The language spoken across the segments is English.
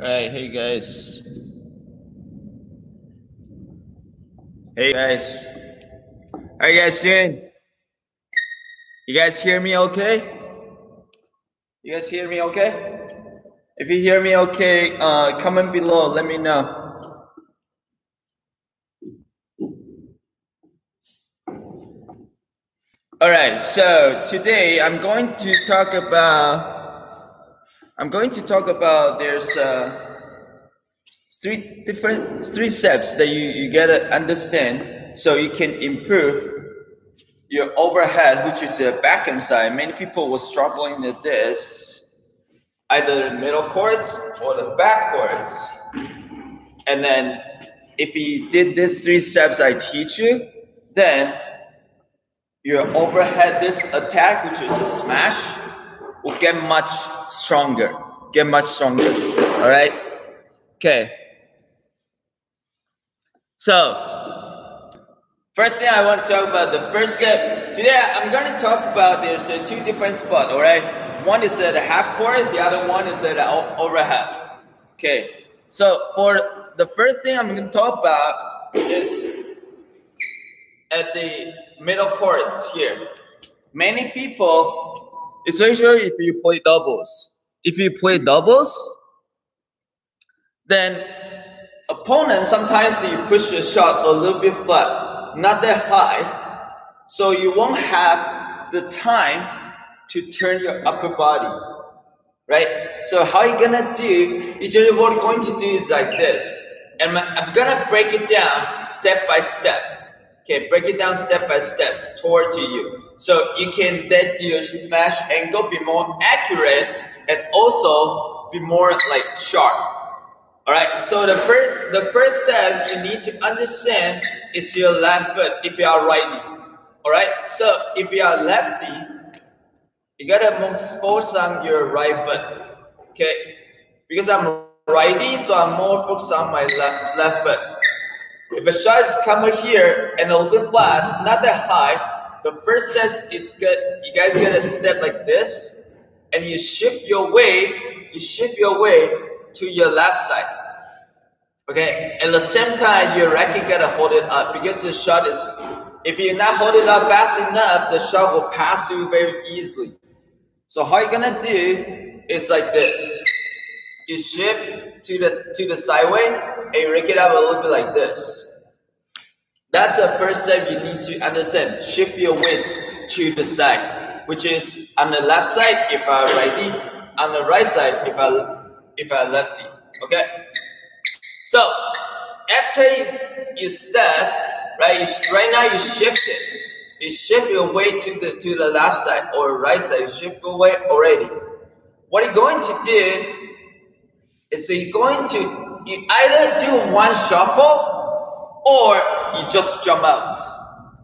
Alright, hey guys. Hey guys. How you guys doing? You guys hear me okay? You guys hear me okay? If you hear me okay, uh, comment below, let me know. All right, so today I'm going to talk about I'm going to talk about there's uh, three different three steps that you, you gotta understand so you can improve your overhead, which is the back end side. Many people were struggling with this, either the middle chords or the back chords. And then if you did these three steps I teach you, then your overhead this attack, which is a smash, will get much stronger. Get much stronger. All right. Okay. So, first thing I want to talk about the first step. Today I'm going to talk about there's uh, two different spots. All right. One is at the half court. The other one is at the overhead. Okay. So for the first thing I'm going to talk about is at the middle courts here. Many people, especially if you play doubles, if you play doubles, then opponent sometimes you push your shot a little bit flat, not that high, so you won't have the time to turn your upper body, right? So how you gonna do? Usually what you're going to do is like this, and I'm gonna break it down step by step. Okay, break it down step by step toward to you. So you can let your smash angle be more accurate and also be more like sharp. All right. So the first the first step you need to understand is your left foot if you are righty. All right. So if you are lefty, you gotta force on your right foot. Okay. Because I'm righty, so I'm more focused on my left left foot. If a shot is coming here and a little bit flat, not that high, the first set is good. You guys gotta step like this, and you shift your weight. You shift your weight to your left side. Okay. At the same time, your racket gotta hold it up because the shot is. If you're not holding up fast enough, the shot will pass you very easily. So how you're gonna do is like this. You shift to the to the sideway and you rake it up a little bit like this. That's the first step you need to understand. Shift your weight to the side, which is on the left side if I righty, on the right side if I if I lefty. Okay. So after you, step, right? You, right now you shift it. You shift your weight to the to the left side or right side. You shift your weight already. What you're going to do so you're going to you either do one shuffle or you just jump out.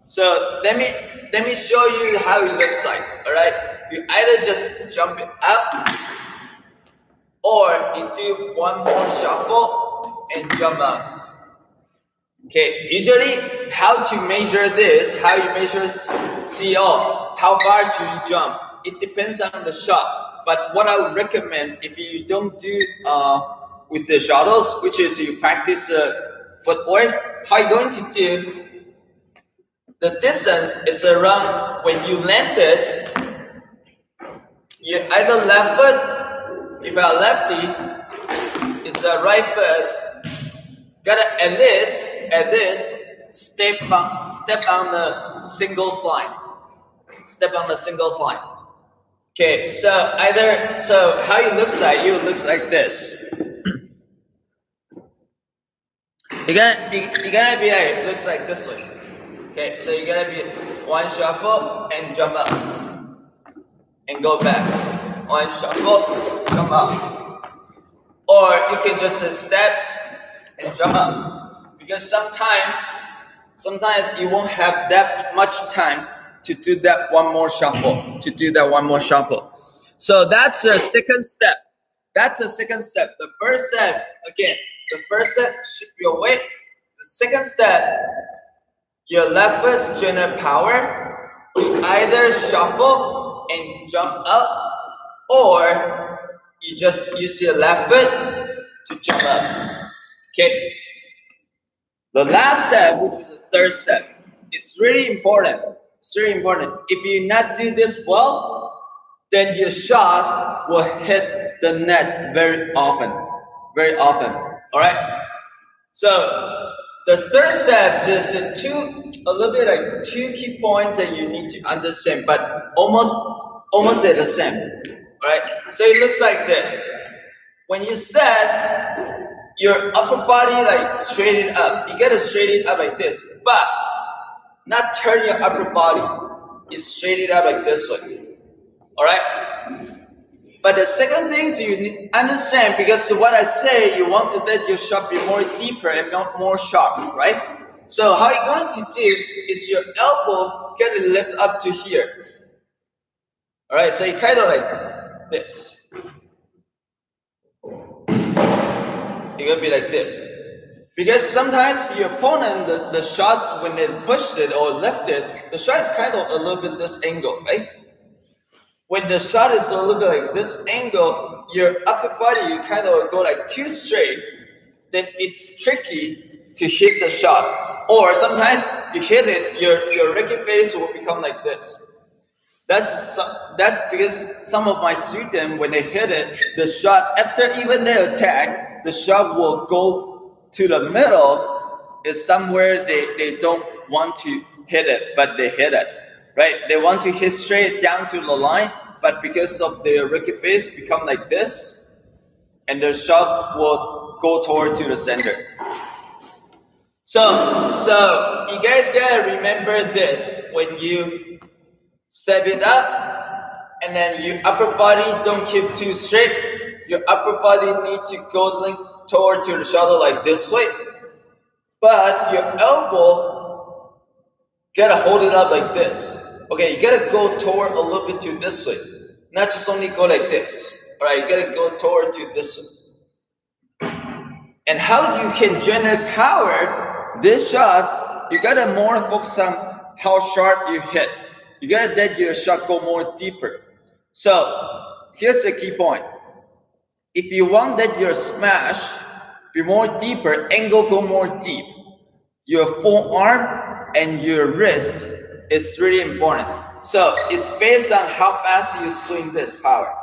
So let me let me show you how it looks like. All right, you either just jump it out or you do one more shuffle and jump out. Okay, usually how to measure this, how you measure CO, how far should you jump? It depends on the shot. But what I would recommend if you don't do uh, with the shuttles, which is you practice uh, footwork, how you going to do the distance is around when you landed, you either left foot, if are lefty, it's a right foot, gotta at least, at this, step on, step on the singles line. Step on the singles line. Okay, so either, so how it looks like, you looks like this. You're gonna, you, you're gonna be like, it looks like this way. Okay, so you're gonna be one shuffle and jump up. And go back. One shuffle, jump up. Or you can just step and jump up. Because sometimes, sometimes you won't have that much time to do that one more shuffle, to do that one more shuffle. So that's the second step. That's the second step. The first step, again, the first step, shift your weight. The second step, your left foot generate power to either shuffle and jump up, or you just use your left foot to jump up. Okay. The last step, which is the third step, it's really important. It's really important. If you not do this well, then your shot will hit the net very often. Very often. All right. So the third step is two, a little bit like two key points that you need to understand, but almost, almost at the same. All right. So it looks like this. When you step, your upper body like straighten up. You gotta straighten up like this, but not turn your upper body. It's straighten up like this way. All right. But the second thing is you need understand because what I say, you want to let your shot be more deeper and not more sharp, right? So how you're going to do is your elbow get it lift up to here. All right, so you kind of like this. You're gonna be like this. Because sometimes your opponent, the, the shots, when they pushed it or left it, the shot is kind of a little bit this angle, right? When the shot is a little bit like this angle, your upper body, you kind of go like too straight, then it's tricky to hit the shot. Or sometimes you hit it, your, your racket face will become like this. That's that's because some of my students, when they hit it, the shot after even they attack, the shot will go to the middle. Is somewhere they, they don't want to hit it, but they hit it right? They want to hit straight down to the line, but because of their racket face become like this, and the shot will go toward to the center. So, so you guys gotta remember this when you step it up, and then your upper body don't keep too straight. Your upper body need to go link toward to the shuttle like this way, but your elbow gotta hold it up like this. Okay, you gotta go toward a little bit to this way. Not just only go like this. Alright, you gotta go toward to this way. And how you can generate power, this shot, you gotta more focus on how sharp you hit. You gotta let your shot go more deeper. So here's the key point. If you want that your smash be more deeper, angle go more deep, your forearm and your wrist is really important. So it's based on how fast you swing this power.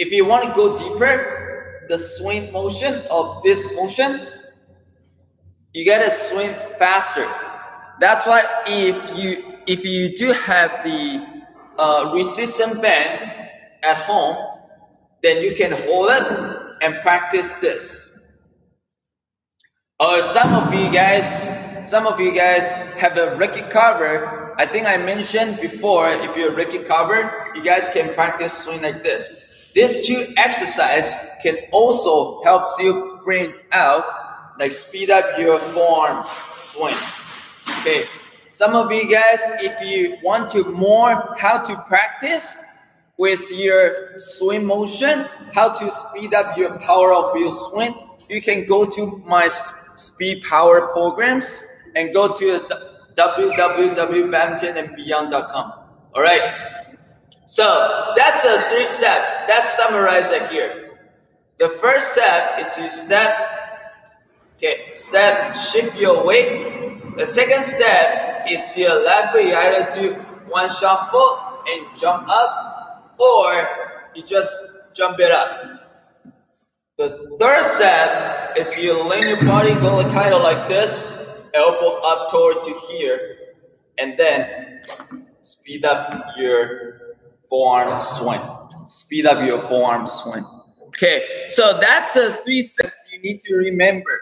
If you want to go deeper, the swing motion of this motion, you gotta swing faster. That's why if you if you do have the uh, resistance band at home, then you can hold it and practice this. Or some of you guys, some of you guys have a record cover I think I mentioned before, if you're racket cover, you guys can practice swing like this. These two exercise can also help you bring out, like speed up your form swing. Okay, some of you guys, if you want to more how to practice with your swing motion, how to speed up your power of your swing, you can go to my speed power programs and go to the www.badmintonandbeyond.com. All right. So that's a three steps. Let's summarize it here. The first step is you step, okay, step, shift your weight. The second step is your left foot. You either do one shuffle and jump up, or you just jump it up. The third step is you lean your body, go kind of like this, elbow up toward to here, and then speed up your forearm swing. Speed up your forearm swing. Okay, so that's the three steps you need to remember.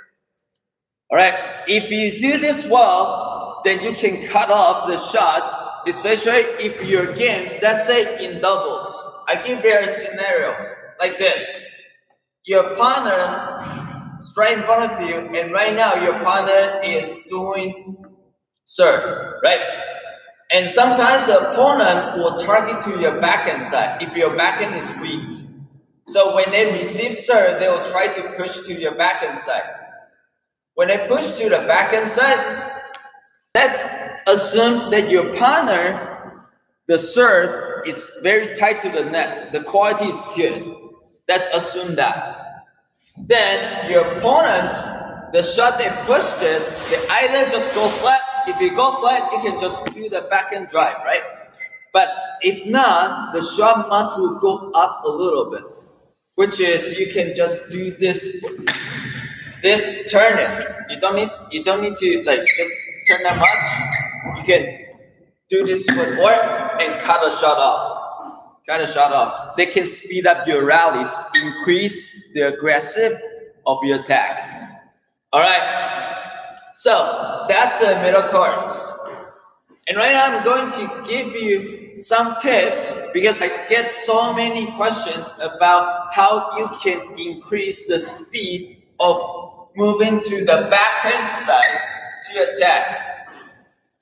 All right, if you do this well, then you can cut off the shots, especially if your games, let's say in doubles. I give you a scenario like this. Your partner straight in front of you, and right now your partner is doing serve, right? And sometimes the opponent will target to your backhand side if your backhand is weak. So when they receive serve, they will try to push to your backhand side. When they push to the backhand side, let's assume that your partner, the serve is very tight to the net. The quality is good. Let's assume that. then your opponents, the shot they pushed it, they either just go flat. If you go flat, you can just do the backhand drive, right? But if not, the shot must go up a little bit, which is you can just do this, this turn it. You don't need you don't need to like just turn that much. You can do this footwork and cut a shot off. Cut a shot off. They can speed up your rallies, increase the aggressive of your attack. All right. So that's the middle cards. And right now I'm going to give you some tips because I get so many questions about how you can increase the speed of moving to the backhand side to attack.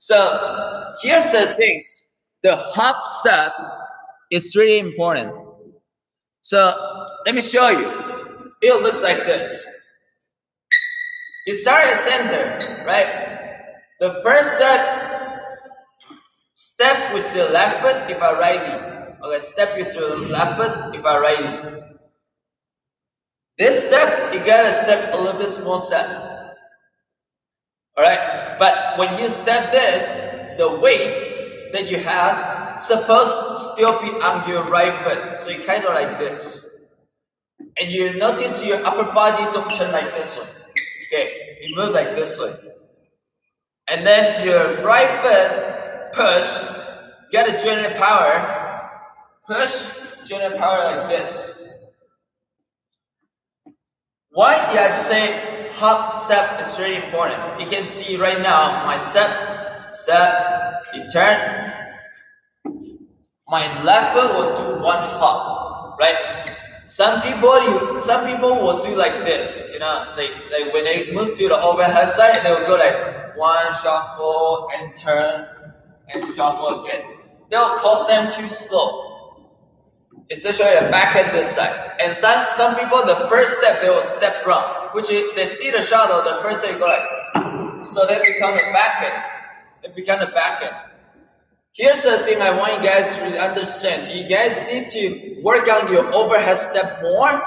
So here's the things. The hop step is really important. So let me show you. It looks like this. You start at center, right? The first step Step with your left foot if I righty. Okay, step with your left foot if I righty. This step, you gotta step a little bit small step. Alright? But when you step this, the weight that you have supposed to still be on your right foot. So you kind of like this. And you notice your upper body don't turn like this one. Okay, you move like this way. And then your right foot push, get a generate power, push, generate power like this. Why did I say hop step is very important? You can see right now my step, step, turn. My left foot will do one hop, right? Some people, you, some people will do like this, you know, like, like when they move to the overhead side, they will go like one shuffle and turn, and shuffle again. They'll cause them too slow. Essentially, the back end this side. And some, some people, the first step, they will step wrong, which is, they see the shadow, the first step go like, so they become a back end. They become a back end. Here's the thing I want you guys to understand. You guys need to work on your overhead step more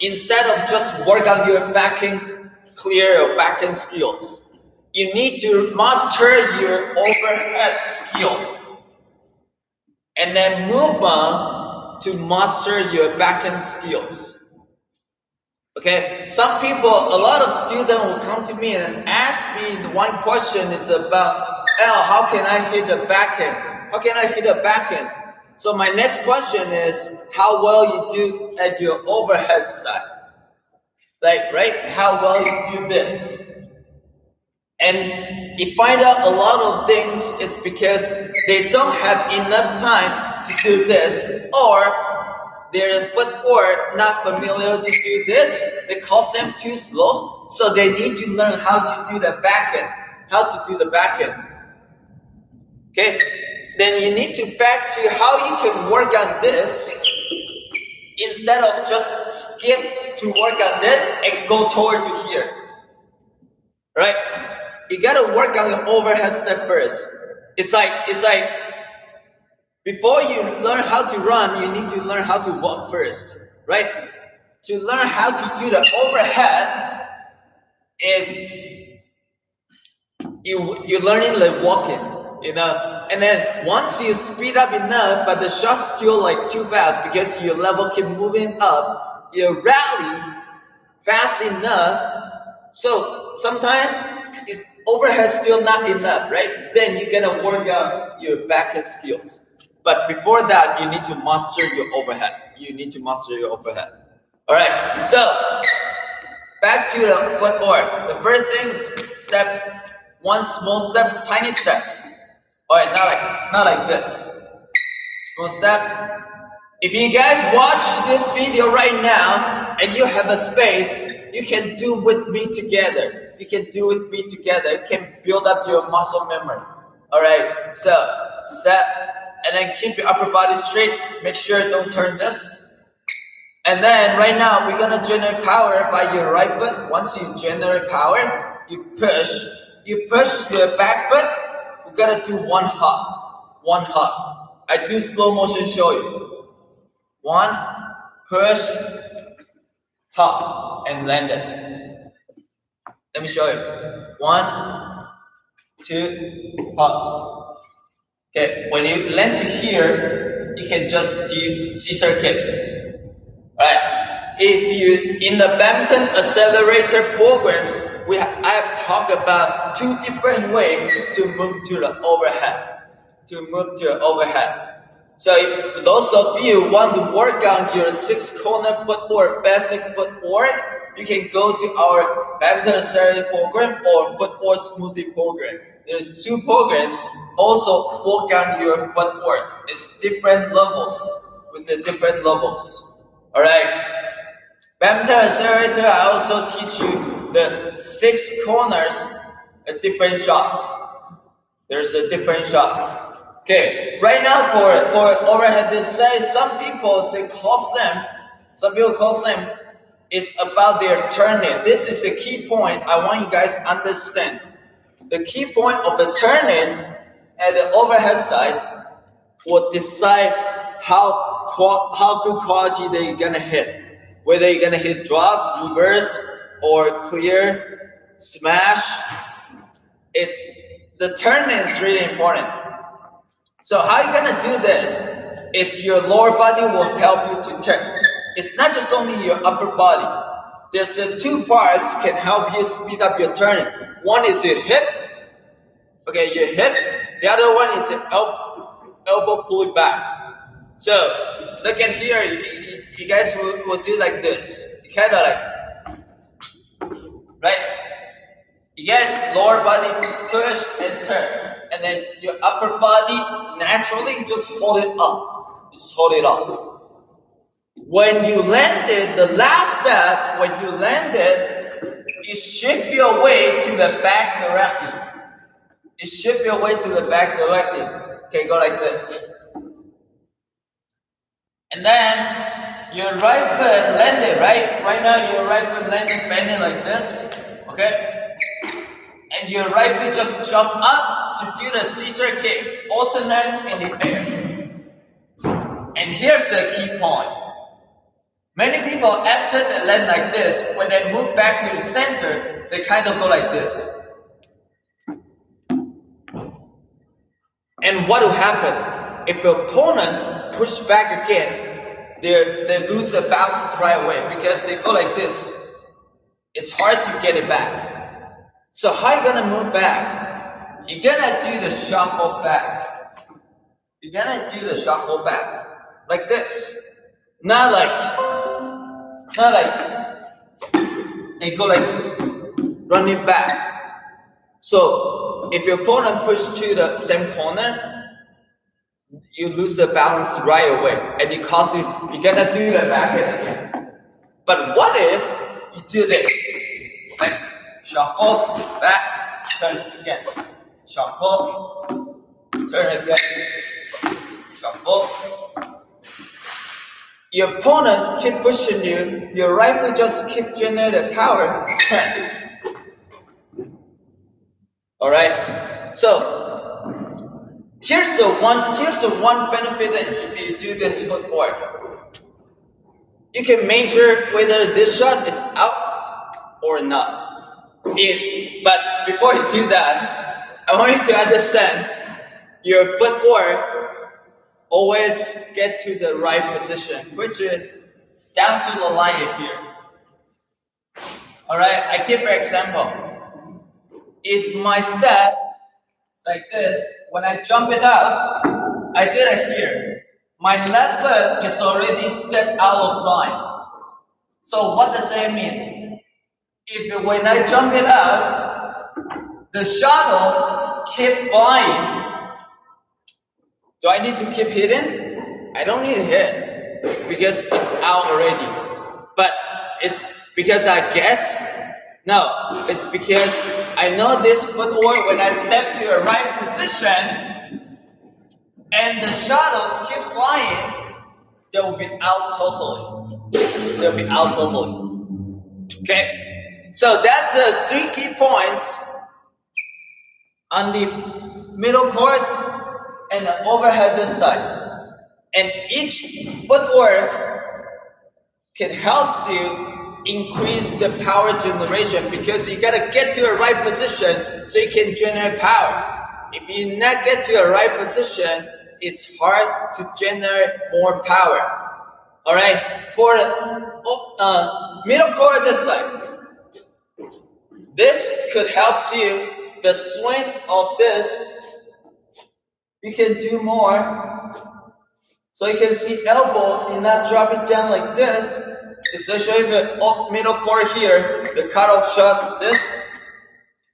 instead of just work on your backing clear or backing skills you need to master your overhead skills and then move on to master your backend skills. Okay, some people, a lot of students will come to me and ask me the one question is about, L, how can I hit the backend? How can I hit the backend? So my next question is how well you do at your overhead side. Like, right? How well you do this. And you find out a lot of things is because they don't have enough time to do this or their footwork not familiar to do this. They cause them too slow. So they need to learn how to do the back end, how to do the back end. Okay? Then you need to back to how you can work on this instead of just skip to work on this and go toward to here. Right? you gotta work on the overhead step first. It's like it's like before you learn how to run, you need to learn how to walk first, right? To learn how to do the overhead is you you're learning like walking, you know. And then once you speed up enough, but the shot's still like too fast because your level keep moving up, you rally fast enough. So sometimes is overhead still not enough, right? Then you're gonna work on your backend skills. But before that, you need to master your overhead. You need to master your overhead. All right, so back to the footwork. The first thing is step, one small step, tiny step. All right, not like, not like this. Small step. If you guys watch this video right now and you have a space, you can do with me together you can do with me together. You can build up your muscle memory. All right. So step and then keep your upper body straight. Make sure don't turn this. And then right now we're gonna generate power by your right foot. Once you generate power, you push. You push your back foot. We're gonna do one hop. One hop. I do slow motion show you. One, push, hop and land it. Let me show you. One, two, hop. Okay, when you land here, you can just do scissor kick. Right? If you in the badminton accelerator programs, we have, I have talked about two different ways to move to the overhead. To move to the overhead. So if those of you want to work on your six corner footwork, basic footwork, you can go to our badminton accelerator program or footwork smoothie program. There's two programs also work on your footwork. It's different levels with the different levels. Alright. Badminton accelerator, I also teach you the six corners, a different shots. There's a different shots. Okay, right now for for overhead side, some people they call them, some people call them, it's about their turning. This is a key point I want you guys understand. The key point of the turning at the overhead side will decide how how good quality they're gonna hit. Whether you're gonna hit drop, reverse, or clear, smash. It the turning is really important. So how you gonna do this is your lower body will help you to turn. It's not just only your upper body. There's two parts can help you speed up your turning. One is your hip. Okay, your hip. The other one is elbow, elbow pull back. So look at here. You, you, you guys will, will do like this. Kind of like, right? Again, lower body push and turn. And then your upper body naturally just hold it up. Just hold it up. When you landed, the last step, when you landed, you shift your weight to the back directly. You shift your weight to the back directly. Okay, go like this. And then your right foot landed, right? Right now your right foot landed bending like this. Okay? And your right foot just jump up to do the scissor kick, alternate in the air. And here's the key point. Many people after they land like this, when they move back to the center, they kind of go like this. And what will happen? If the opponent push back again, they they lose the balance right away because they go like this. It's hard to get it back. So how you gonna move back? You're gonna do the shuffle back. You're gonna do the shuffle back like this. Not like, not like, and go like running back. So if your opponent pushes to the same corner, you lose the balance right away, and it causes you you're gonna do the back end again. But what if you do this? Like shuffle, back, turn again. Shuffle, turn again. Shuffle. Your opponent keep pushing you, your rifle just keep generating power, turn. Alright? So here's the one here's the one benefit that if you do this footwork. You can measure whether this shot is out or not. But before you do that, I want you to understand your footwork always get to the right position, which is down to the line here. All right, I give an example. If my step is like this, when I jump it up, I did it here. My left foot is already stepped out of line. So what does that mean? If when I jump it up, the shuttle keep flying do I need to keep hitting? I don't need to hit because it's out already. But it's because I guess? No, it's because I know this footwork when I step to the right position and the shadows keep flying, they will be out totally. They'll be out totally. Okay? So that's the three key points on the middle court and overhead this side. And each footwork can help you increase the power generation because you gotta get to a right position so you can generate power. If you not get to a right position, it's hard to generate more power. All right, for uh, middle core this side, this could help you the swing of this. You can do more. So you can see elbow and not drop it down like this. Especially the middle core here, the cutoff shot, this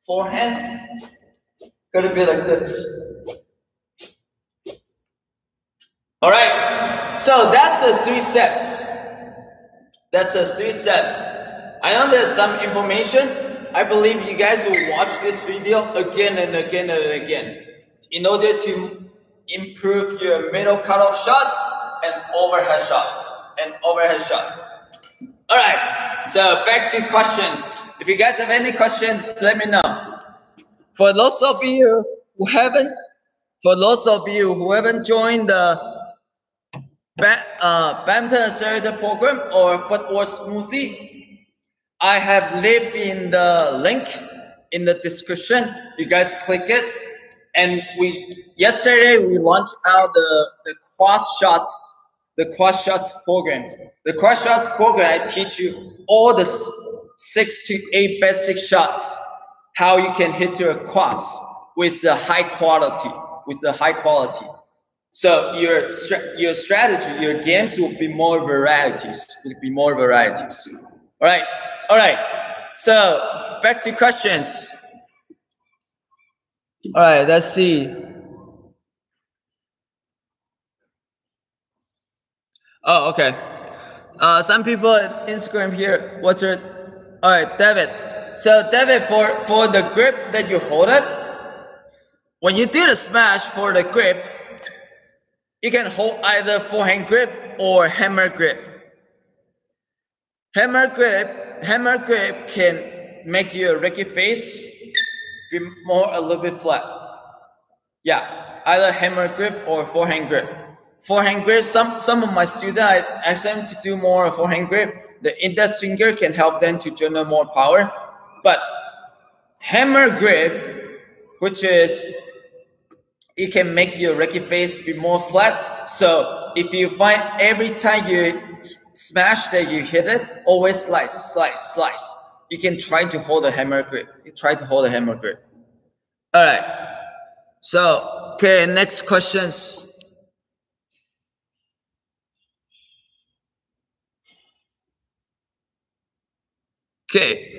forehand, gotta be like this. All right, so that's the three steps. That's the three steps. I know there's some information. I believe you guys will watch this video again and again and again in order to improve your middle cutoff shots and overhead shots and overhead shots. All right, so back to questions. If you guys have any questions, let me know. For those of you who haven't, for those of you who haven't joined the ba uh, badminton accelerator program or footwork smoothie, I have left in the link in the description. You guys click it. And we yesterday we launched out the, the cross shots, the cross shots program. The cross shots program I teach you all the six to eight basic shots, how you can hit your cross with a high quality, with a high quality. So your your strategy, your games will be more varieties. Will be more varieties. All right, all right. So back to questions. All right, let's see. Oh, okay. Uh, some people Instagram here. What's your? All right, David. So David, for for the grip that you hold it, when you do the smash for the grip, you can hold either forehand grip or hammer grip. Hammer grip, hammer grip can make your racket face be more a little bit flat. Yeah, either hammer grip or forehand grip. Forehand grip, some, some of my students, I ask them to do more forehand grip. The index finger can help them to generate more power. But hammer grip, which is it can make your racket face be more flat. So if you find every time you smash that you hit it, always slice, slice, slice. You can try to hold a hammer grip. You try to hold a hammer grip. All right. So, okay, next questions. Okay.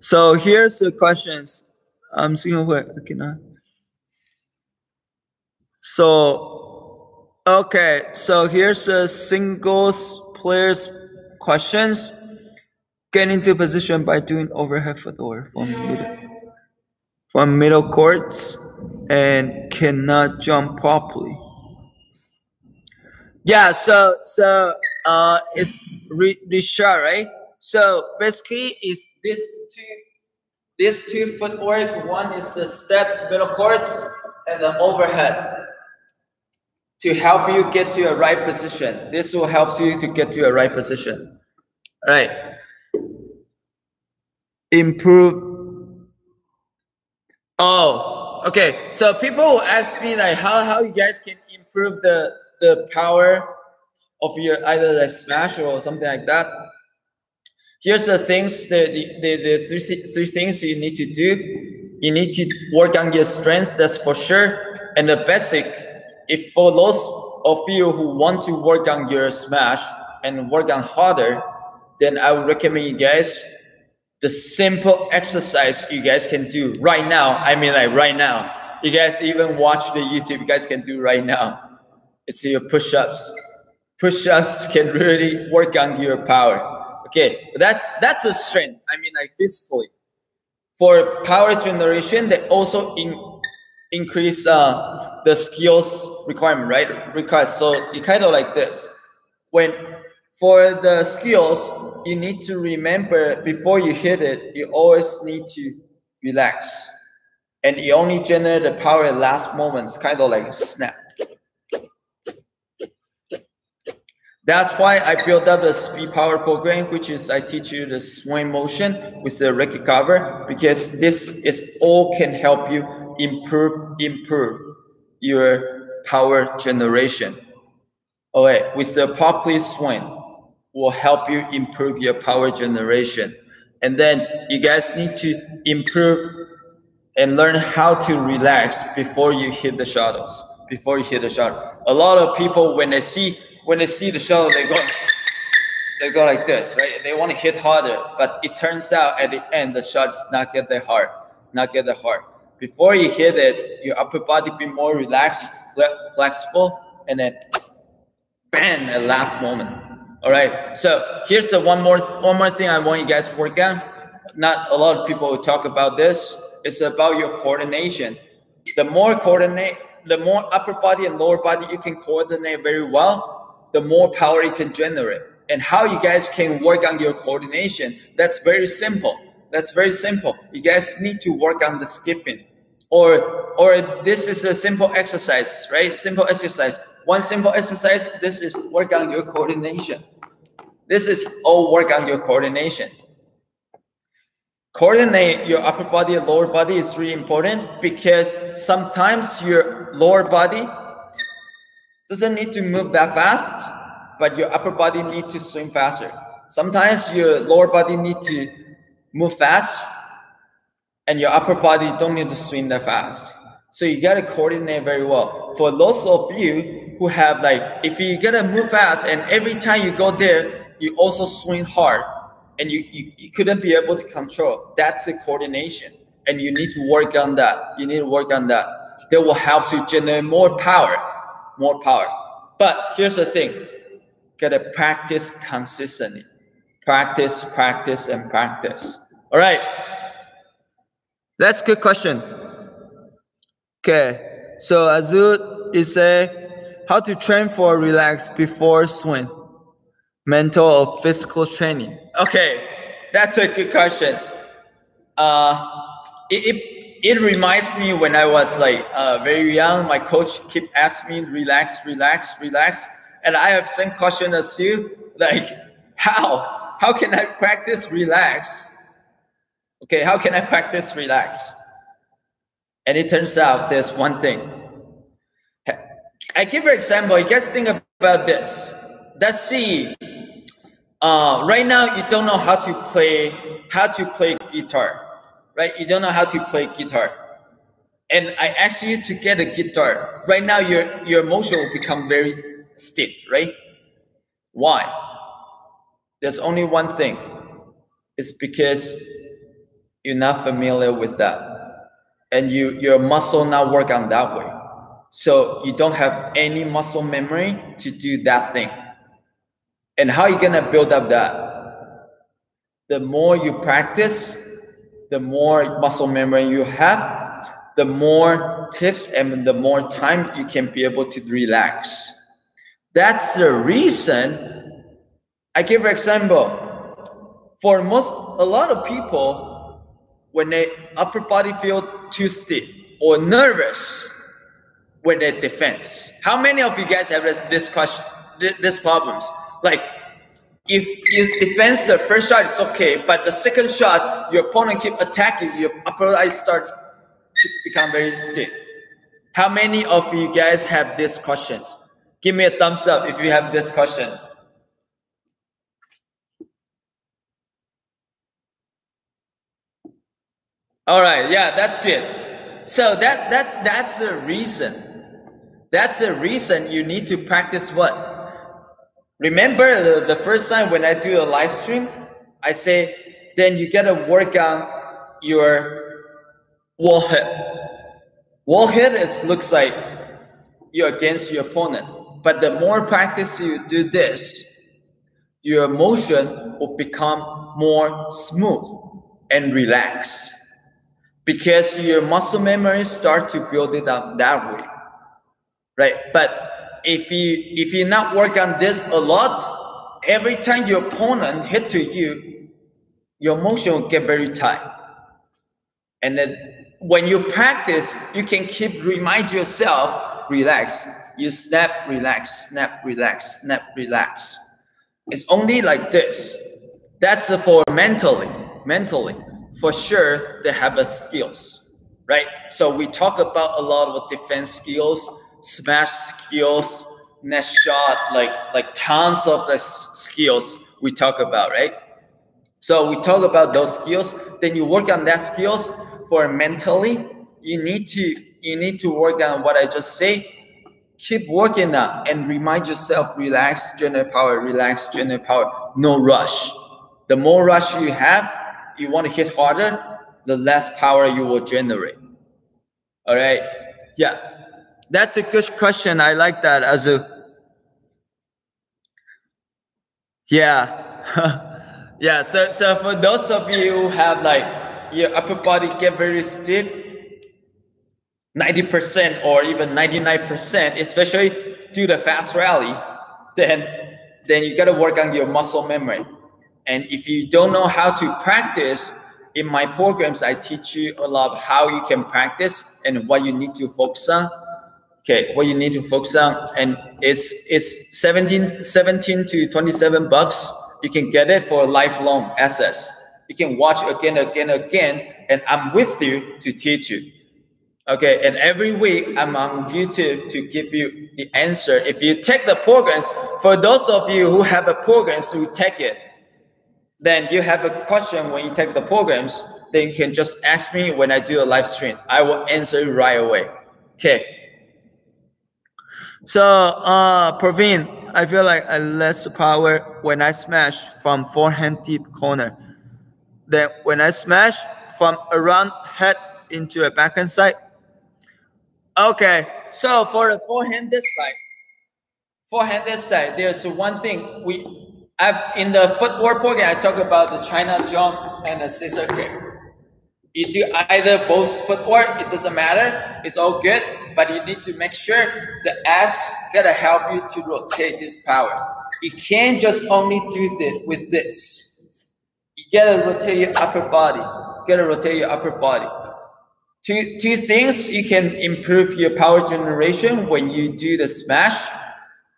So here's the questions. I'm seeing what I cannot. So, okay, so here's a singles players questions. Get into position by doing overhead footwork from middle, from middle courts and cannot jump properly. Yeah, so so uh, it's Richard, right? So basically, it's this two, these two footwork. One is the step middle courts and the overhead to help you get to a right position. This will help you to get to a right position. All right. Improve. Oh, okay. So people will ask me like how, how you guys can improve the, the power of your either like smash or something like that. Here's the things, the, the, the, the three, three things you need to do. You need to work on your strength, that's for sure. And the basic if for those of you who want to work on your smash and work on harder, then I would recommend you guys the simple exercise you guys can do right now. I mean, like right now. You guys even watch the YouTube, you guys can do right now. It's your push-ups. Push-ups can really work on your power. Okay, that's that's a strength. I mean, like physically. For power generation, they also in, increase uh, the skills requirement, right? Requires so it kind of like this. When for the skills, you need to remember before you hit it, you always need to relax. And you only generate the power at last moments, kind of like snap. That's why I built up the speed power program, which is I teach you the swing motion with the racket cover, because this is all can help you improve improve your power generation. Right, with the properly swing will help you improve your power generation. And then you guys need to improve and learn how to relax before you hit the shuttles. Before you hit the shot. A lot of people when they see when they see the shuttle, they go they go like this, right? They want to hit harder, but it turns out at the end the shot's not get that heart, not get the heart. Before you hit it, your upper body be more relaxed, flexible, and then bam at last moment. All right. So here's the one more one more thing I want you guys to work on. Not a lot of people talk about this. It's about your coordination. The more coordinate, the more upper body and lower body you can coordinate very well, the more power you can generate. And how you guys can work on your coordination, that's very simple. That's very simple. You guys need to work on the skipping. Or or this is a simple exercise, right? Simple exercise. One simple exercise, this is work on your coordination. This is all work on your coordination. Coordinate your upper body and lower body is really important because sometimes your lower body doesn't need to move that fast, but your upper body need to swim faster. Sometimes your lower body need to move fast and your upper body don't need to swim that fast. So you gotta coordinate very well. For those of you who have like, if you gotta move fast and every time you go there, you also swing hard and you, you, you couldn't be able to control, that's a coordination. And you need to work on that. You need to work on that. That will help you generate more power, more power. But here's the thing, gotta practice consistently. Practice, practice, and practice. All right. That's good question. Okay, so Azud is a how to train for relax before swim. mental or physical training. Okay, that's a good question. Uh, it, it, it reminds me when I was like uh, very young, my coach keep asking me relax, relax, relax, and I have same question as you, like how how can I practice relax? Okay, how can I practice relax? And it turns out there's one thing. I give an example. You guys think about this. Let's see. Uh, right now, you don't know how to play how to play guitar, right? You don't know how to play guitar. And I ask you to get a guitar. Right now, your your motion will become very stiff, right? Why? There's only one thing. It's because you're not familiar with that and you your muscle not work on that way so you don't have any muscle memory to do that thing and how you gonna build up that the more you practice the more muscle memory you have the more tips and the more time you can be able to relax that's the reason i give an example for most a lot of people when they upper body feel too stiff or nervous when they defense. How many of you guys have this question, this problems? Like, if you defense the first shot, it's okay, but the second shot, your opponent keep attacking, your upper body start to become very stiff. How many of you guys have these questions? Give me a thumbs up if you have this question. All right, yeah, that's good. So that that that's the reason. That's the reason you need to practice what? Remember the, the first time when I do a live stream, I say, then you gotta work on your wall hit. Wall hit is looks like you're against your opponent. But the more practice you do this, your motion will become more smooth and relaxed because your muscle memory start to build it up that way right but if you if you not work on this a lot every time your opponent hit to you your motion will get very tight and then when you practice you can keep remind yourself relax You snap, relax, snap, relax, snap, relax. It's only like this. That's for mentally. Mentally, for sure, they have a skills, right? So we talk about a lot of defense skills, smash skills, net shot, like like tons of the skills we talk about, right? So we talk about those skills. Then you work on that skills for mentally. You need to you need to work on what I just say. Keep working on and remind yourself, relax, generate power, relax, generate power. No rush. The more rush you have, you want to hit harder, the less power you will generate. All right. Yeah. That's a good question. I like that as a yeah. yeah. So so for those of you who have like your upper body get very stiff, 90% or even 99%, especially do the fast rally, then then you gotta work on your muscle memory. And if you don't know how to practice, in my programs, I teach you a lot of how you can practice and what you need to focus on. Okay, what you need to focus on. And it's it's 17, 17 to 27 bucks. You can get it for lifelong access. You can watch again, again, again, and I'm with you to teach you. Okay, and every week I'm on YouTube to give you the answer. If you take the program, for those of you who have a program, so you take it then you have a question when you take the programs, then you can just ask me when I do a live stream. I will answer you right away. Okay. So, uh, Praveen, I feel like I less power when I smash from forehand deep corner. Then when I smash from around head into a backhand side. Okay, so for the forehand this side, forehand this side, there's one thing we I've, in the footwork program, I talk about the China jump and the scissor kick. You do either both footwork, it doesn't matter, it's all good, but you need to make sure the abs gotta help you to rotate this power. You can't just only do this with this. You gotta rotate your upper body. You gotta rotate your upper body. Two, two things you can improve your power generation when you do the smash.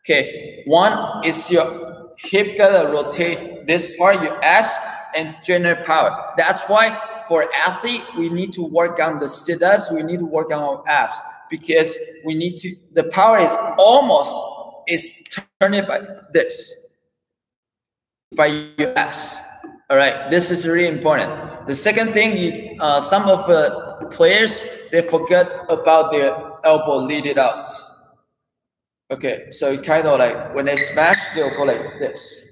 Okay, one is your hip gotta rotate this part, your abs, and generate power. That's why for athlete, we need to work on the sit-ups, we need to work on our abs because we need to, the power is almost, is turned by this, by your abs. All right, this is really important. The second thing, you, uh, some of the players, they forget about their elbow lead it out. Okay, so it kind of like when they smash, they'll go like this.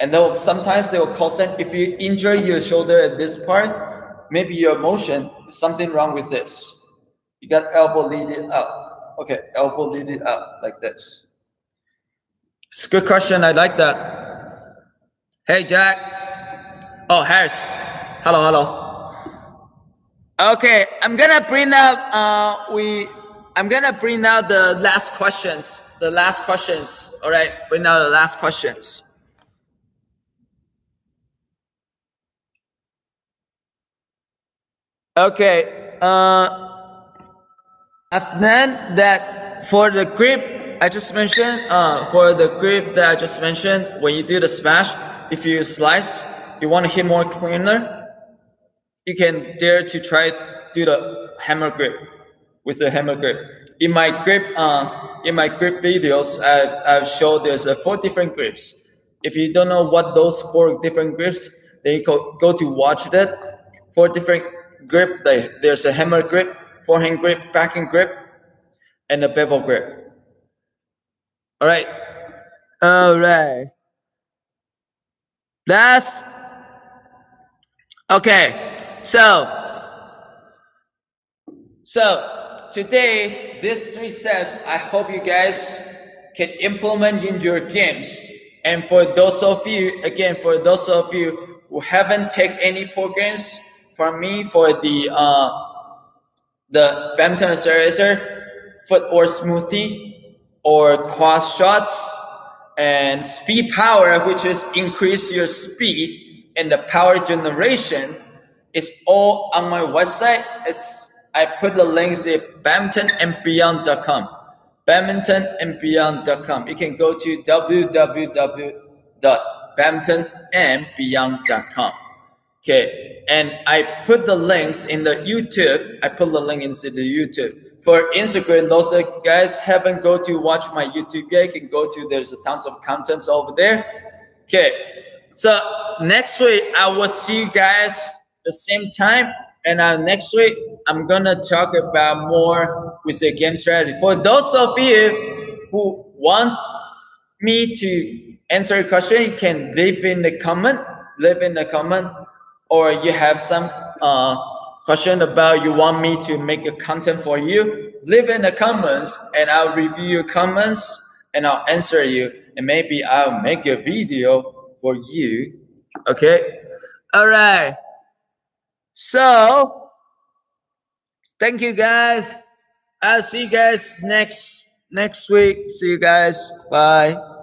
And they'll sometimes they will cause it if you injure your shoulder at this part, maybe your motion, something wrong with this. You got elbow lead it out. Okay, elbow lead it out like this. It's a good question. I like that. Hey, Jack. Oh, Harris. Hello, hello. Okay, I'm gonna bring up. Uh, we I'm gonna bring out the last questions. The last questions. All right, bring out the last questions. Okay. Uh, then that for the grip I just mentioned, uh, for the grip that I just mentioned, when you do the smash, if you slice, you want to hit more cleaner, you can dare to try do the hammer grip with the hammer grip. In my grip, uh, in my grip videos, I've, I've showed there's uh, four different grips. If you don't know what those four different grips, then you go, go to watch that. Four different grip. There's a hammer grip, forehand grip, backhand grip, and a bevel grip. All right. All right. That's okay. So, so today, these three steps, I hope you guys can implement in your games. And for those of you, again, for those of you who haven't taken any programs from me for the uh, the badminton accelerator, foot or smoothie, or cross shots, and speed power, which is increase your speed and the power generation, is all on my website. It's I put the links at badmintonandbeyond.com. badmintonandbeyond.com. You can go to www.badmintonandbeyond.com. Okay, and I put the links in the YouTube. I put the link into the YouTube. For Instagram, those guys haven't go to watch my YouTube yet, you can go to there's a tons of contents over there. Okay, so next week I will see you guys the same time, and uh, next week I'm gonna talk about more with the game strategy. For those of you who want me to answer a question, you can leave in the comment, leave in the comment, or you have some uh, question about you want me to make a content for you, leave in the comments and I'll review your comments and I'll answer you. And maybe I'll make a video for you. Okay. All right. So thank you guys. I'll see you guys next next week. See you guys. Bye.